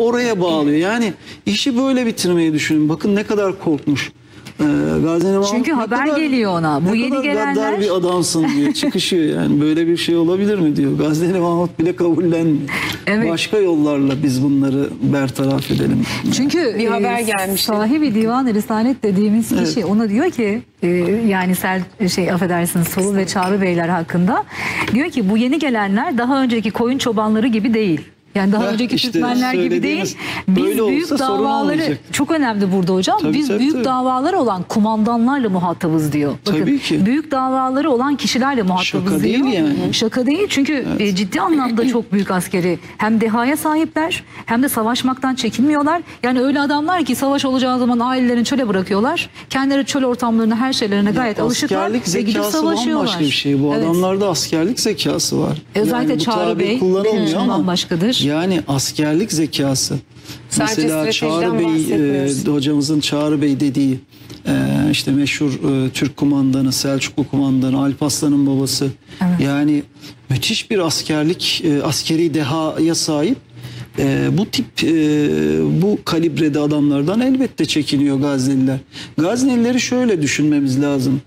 oraya bağlıyor. Yani işi böyle bitirmeyi düşünün. Bakın ne kadar korkmuş. Ee, Gazi Mahmut Çünkü ne haber kadar- geliyor ona. Bu yeni gelenler- bir adamsın diyor. Çıkışıyor yani. Böyle bir şey olabilir mi diyor. Gazi Mahmut bile kabullenmiyor. Evet. Başka yollarla biz bunları bertaraf edelim. Çünkü Bir e, haber gelmişti. Sahibi divan risalet dediğimiz kişi ona diyor ki e, yani sel şey affedersiniz Soru ve Çağrı Beyler hakkında diyor ki bu yeni gelenler daha önceki koyun çobanları gibi değil. Yani daha Heh, önceki işte Türkmenler gibi değil. Biz büyük davaları çok önemli burada hocam. Tabii, Biz tabii, büyük tabii. davaları olan kumandanlarla muhatabız diyor. Tabii ki. Büyük davaları olan kişilerle muhatabız Şaka diyor. değil yani. Şaka değil çünkü e, ciddi anlamda çok büyük askeri hem dehaya sahipler hem de savaşmaktan çekinmiyorlar. Yani öyle adamlar ki savaş olacağı zaman ailelerini çöle bırakıyorlar. Kendileri çöl ortamlarına her şeylerine gayet alışıklar askerlik ve gidip zekası savaşıyorlar. bambaşka bir şey. Bu Evet. adamlarda askerlik zekası var. Özellikle bu Çağrı Bey kullanılmıyor ama bambaşkadır. Yani askerlik zekası. Sadece Mesela Çağrı Bey e, hocamızın Çağrı Bey dediği e, işte meşhur e, Türk kumandanı Selçuklu kumandanı Alparslan'ın babası. Yani müthiş bir askerlik e, askeri dehaya sahip. E, bu tip e, bu kalibrede adamlardan elbette çekiniyor Gazneliler. Gaznelileri şöyle düşünmemiz lazım.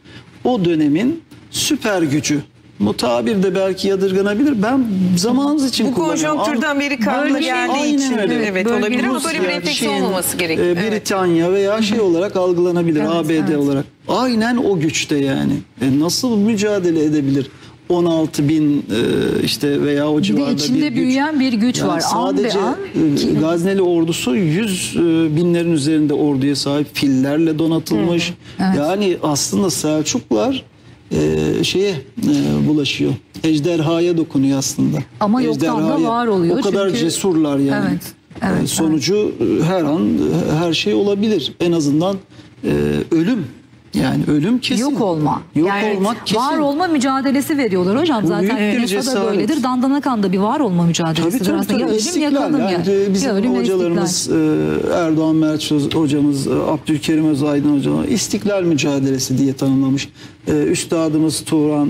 O dönemin süper gücü. Bu tabir de belki yadırganabilir. Ben zamanımız için Bu kullanıyorum. konjonktürde Ama- Amerikanlı Bölge- geldiği için öyle. evet Bölge- olabilir ama böyle bir enfeksiyon olmaması gerekiyor. e, Evet. Britanya veya şey olarak algılanabilir Evet, ABD evet. olarak. Aynen o güçte yani. E, nasıl mücadele edebilir? 16 bin e, işte veya o Bir civarda içinde bir güç. büyüyen bir güç Yani var. An sadece an e, Gazneli ordusu 100 e, binlerin üzerinde orduya sahip fillerle donatılmış. Evet. Yani aslında Selçuklar e, şeye e, bulaşıyor. Ejderhaya dokunuyor aslında. Ama yoktan da var oluyor O kadar çünkü- cesurlar yani. Evet, evet, E, sonucu e, her an e, her şey olabilir. En azından e, ölüm. Yani ölüm kesin. Yok olma. Yok yani olmak kesin. Var olma mücadelesi veriyorlar hocam. Bu Zaten NASA'da cesaret. böyledir. Dandanakan da bir var olma mücadelesidir Tabii tabii. Ya tabii. ölüm ya kalım ya. Yani e, bizim ya ölüm ya hocalarımız e, Erdoğan Merç hocamız, e, Abdülkerim Özaydın hocamız istiklal mücadelesi diye tanımlamış. E, Üstadımız Turan,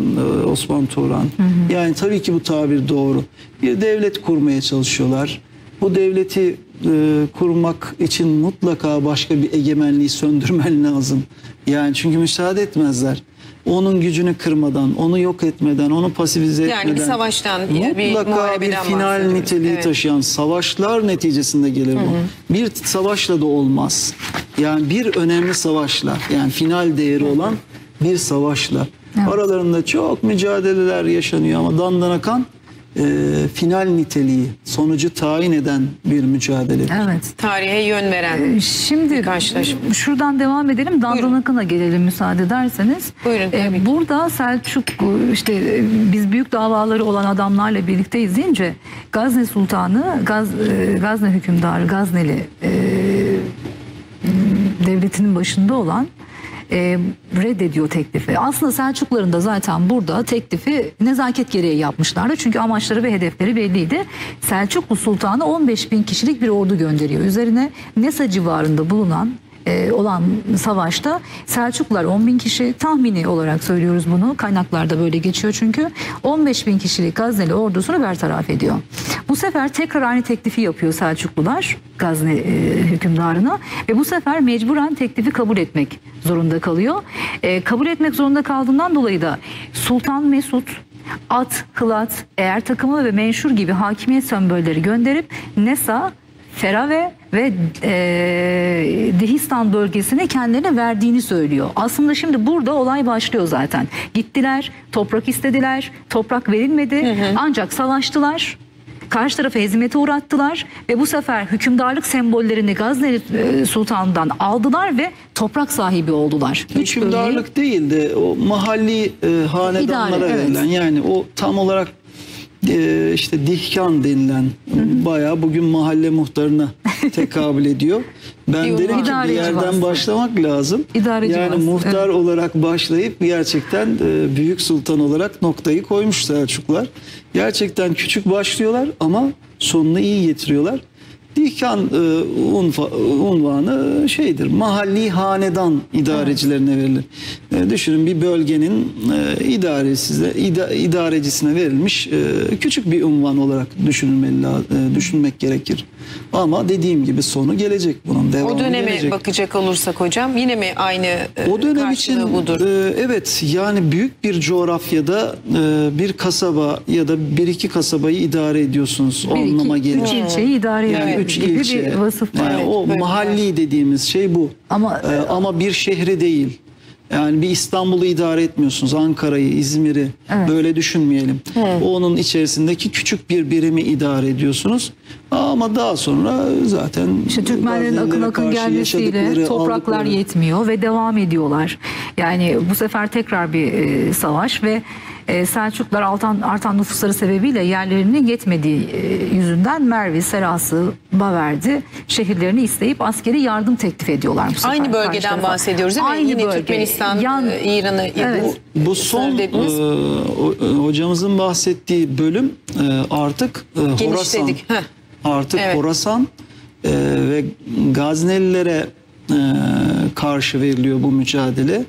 Osman Turan. Yani tabii ki bu tabir doğru. Bir devlet kurmaya çalışıyorlar. Bu devleti e, kurmak için mutlaka başka bir egemenliği söndürmen lazım. Yani çünkü müsaade etmezler. Onun gücünü kırmadan, onu yok etmeden, onu pasifize Yani bir etmeden. savaştan, bir mutlaka bir muharebeden final niteliği Evet. taşıyan savaşlar neticesinde gelir bu. Bir savaşla da olmaz. Yani bir önemli savaşla, yani final değeri olan bir savaşla. Aralarında çok mücadeleler yaşanıyor ama Dandanakan e, final niteliği, sonucu tayin eden bir mücadele. Evet. Tarihe yön veren. Şimdi karşılaşma. şuradan devam edelim. Dandanakın'a gelelim müsaade ederseniz. Buyurun, ki. burada Selçuk işte e, biz büyük davaları olan adamlarla birlikte izleyince Gazne Sultanı, Gaz, e, Gazne hükümdarı, Gazneli e, devletinin başında olan e, reddediyor teklifi. Aslında Selçukların da zaten burada teklifi nezaket gereği yapmışlardı. Çünkü amaçları ve hedefleri belliydi. Selçuklu Sultanı 15 bin kişilik bir ordu gönderiyor. Üzerine Nesa civarında bulunan e, olan savaşta Selçuklular 10 bin kişi tahmini olarak söylüyoruz bunu. Kaynaklarda böyle geçiyor çünkü 15 bin kişilik Gazneli ordusunu bertaraf ediyor. Bu sefer tekrar aynı teklifi yapıyor Selçuklular Gazne e, hükümdarına ve bu sefer mecburen teklifi kabul etmek zorunda kalıyor. E, kabul etmek zorunda kaldığından dolayı da Sultan Mesut At, Hılat, eğer takımı ve menşur gibi hakimiyet sembolleri gönderip Nesa Ferave ve e, Dihistan bölgesine kendilerine verdiğini söylüyor. Aslında şimdi burada olay başlıyor zaten. Gittiler, toprak istediler, toprak verilmedi ancak savaştılar. Karşı tarafı hezimete uğrattılar ve bu sefer hükümdarlık sembollerini Gazneli e, Sultan'dan aldılar ve toprak sahibi oldular. Üç bölgeyi- Hükümdarlık değil de o mahalli e, hanedanlara İdare, evet. verilen yani o tam olarak e, işte dihkan denilen bayağı bugün mahalle muhtarına tekabül ediyor. Ben Bir derim ki bir İdareci yerden vasfı. başlamak lazım. İdareci yani vasfı, muhtar olarak başlayıp gerçekten e, büyük sultan olarak noktayı koymuş Selçuklar. Gerçekten küçük başlıyorlar ama sonunu iyi getiriyorlar. Dihkan e, unvanı şeydir. Mahalli hanedan idarecilerine verilir. E, düşünün bir bölgenin e, idaresine, ida- idarecisine verilmiş e, küçük bir unvan olarak düşünülmeli, e, düşünmek gerekir. Ama dediğim gibi sonu gelecek bunun devamı O döneme gelecek. bakacak olursak hocam yine mi aynı e, O dönem için budur? e, evet yani büyük bir coğrafyada e, bir kasaba ya da bir iki kasabayı idare ediyorsunuz. O Bir, iki, anlama gelir. üç ilçeyi idare Yani ediyor üç gibi ilçe. bir vasıf var. Yani Evet, o mahalli dediğimiz şey bu. Ama- E, ama bir şehri değil. Yani bir İstanbul'u idare etmiyorsunuz. Ankara'yı, İzmir'i Evet. böyle düşünmeyelim. Onun içerisindeki küçük bir birimi idare ediyorsunuz. Ama daha sonra zaten İşte Türkmenlerin akın akın gelmesiyle topraklar aldıkları- yetmiyor ve devam ediyorlar. Yani bu sefer tekrar bir e, savaş ve e, Selçuklar artan, artan nüfusları sebebiyle yerlerinin yetmediği e, yüzünden Mervi, Serası, Baverdi şehirlerini isteyip askeri yardım teklif ediyorlar bu sefer Aynı bölgeden tarafa. bahsediyoruz değil mi? Aynı Yine bölge. Türkmenistan, Yan- e, İran'ı, Evet. bu, Bu son e, e, hocamızın bahsettiği bölüm e, artık e, Horasan. Artık Evet. Horasan e, ve Gaznelilere e, karşı veriliyor bu mücadele.